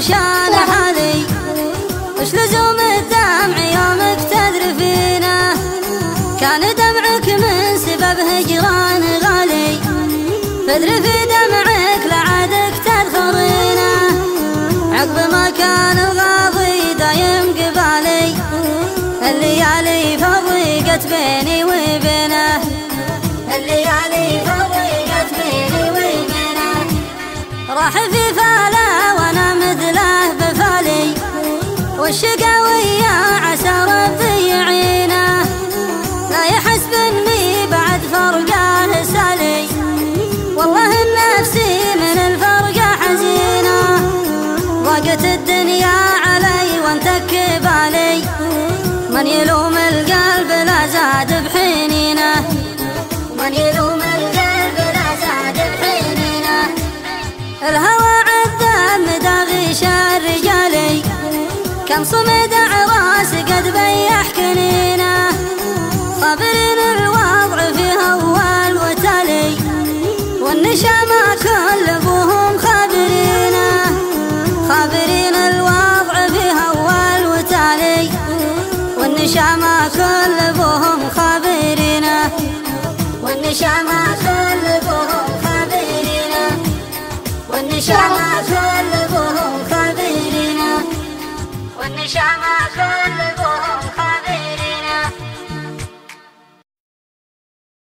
شان حالي وش لزوم الدمع يومك تدري فينا كان دمعك من سبب هجران غالي. فذرفي في دمعك لعدك تذخرينا عقب ما كان الغاضي دايم قبالي. الليالي فضيقت بيني وبينه. الليالي فضيقت بيني وبينه. راح لا يحسب اني بعد فرقه سالي والله نفسي من الفرقة حزينة. ضاقت الدنيا علي من يلوم القلب لا زاد بحنينة. من يلوم كم صمد عراس قد بيح كنينة. صابرين الوضع في اول وتالي والنشامة كل ابوهم خابرينة. خابرين الوضع في اول وتالي والنشامة كل ابوهم خابرينة. والنشامة كل ابوهم خابرينة. والنشامة nişana